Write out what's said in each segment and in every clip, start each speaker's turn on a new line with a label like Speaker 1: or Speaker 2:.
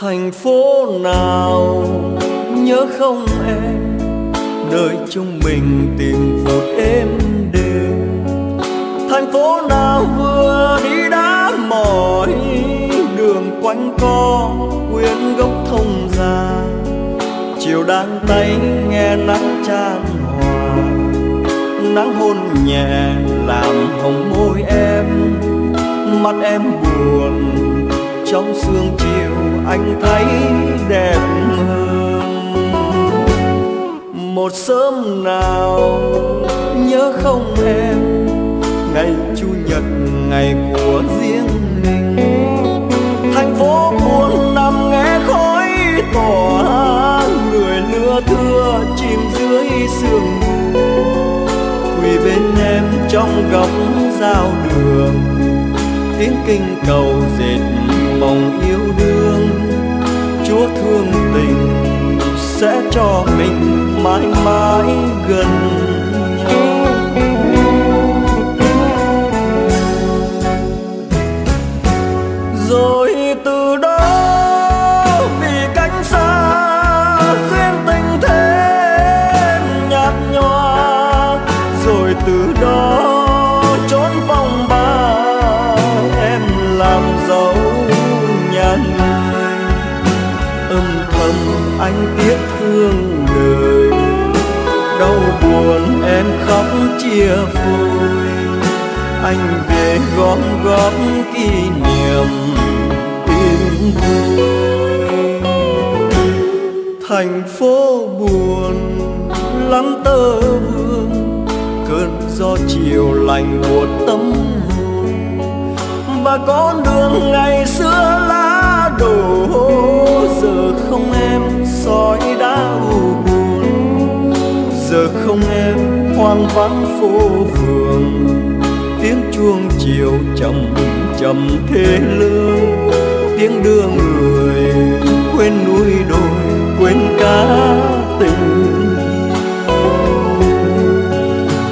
Speaker 1: thành phố nào? Nhớ không em? Nơi chúng mình tìm phút êm đềm. Thành phố nào vừa đi đã mỏi? Đường quanh co, quyến gốc thông già. Chiều đang tay nghe nắng tràn hòa. Nắng hôn nhẹ làm hồng môi em. Mắt em buồn, trong sương chiều anh thấy đẹp hơn. Một sớm nào, nhớ không em, ngày chủ nhật, ngày của riêng mình. Thành phố buồn nằm nghe khói tỏa, người lưa thưa chìm dưới sương mù. Quỳ bên em trong góc giao đường, tiếng kinh cầu dệt mong yêu đương. Chúa thương tình sẽ cho mình mãi mãi gần. Rồi từ đó, vì cách xa, duyên tình thêm nhạt nhòa. Rồi từ đó thầm anh tiếc thương đời đau buồn em khóc chia phôi. Anh về gom góp kỷ niệm yên vui. Thành phố buồn lắm tơ vương. Cơn gió chiều lành buốt tâm hồn và con đường ngày xưa lá đổ giờ không em, soi đã u buồn. Giờ không em, hoang vắng phố phường tiếng chuông chiều chậm chậm thế lương. Tiếng đưa người, quên núi đồi, quên cá tình.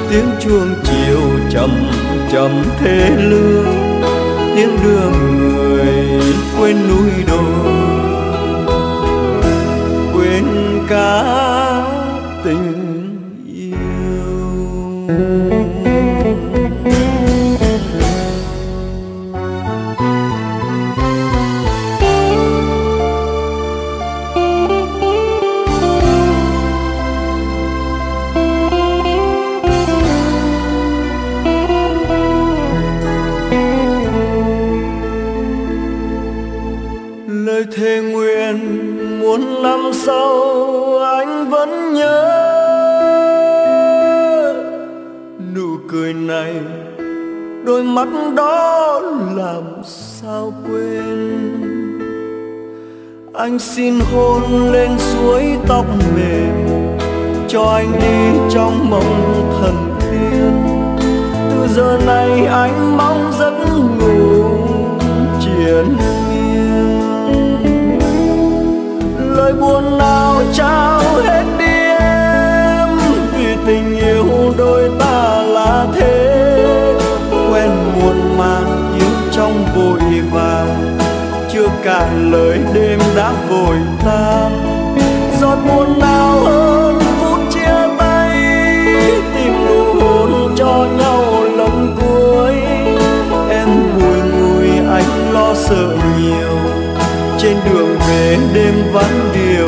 Speaker 1: Tiếng chuông chiều chậm chậm thế lương. Tiếng đưa người quên núi đồi. Lời thề nguyện muốn năm sau anh vẫn nhớ. Nụ cười này đôi mắt đó làm sao quên? Anh xin hôn lên suối tóc mềm, cho anh đi trong mộng thần tiên. Từ giờ này anh mong giấc ngủ chiến tan giọt buồn nào hơn phút chia tay, tìm nụ hôn cho nhau lần cuối. Em bùi ngùi, anh lo sợ nhiều. Trên đường về đêm vắng điều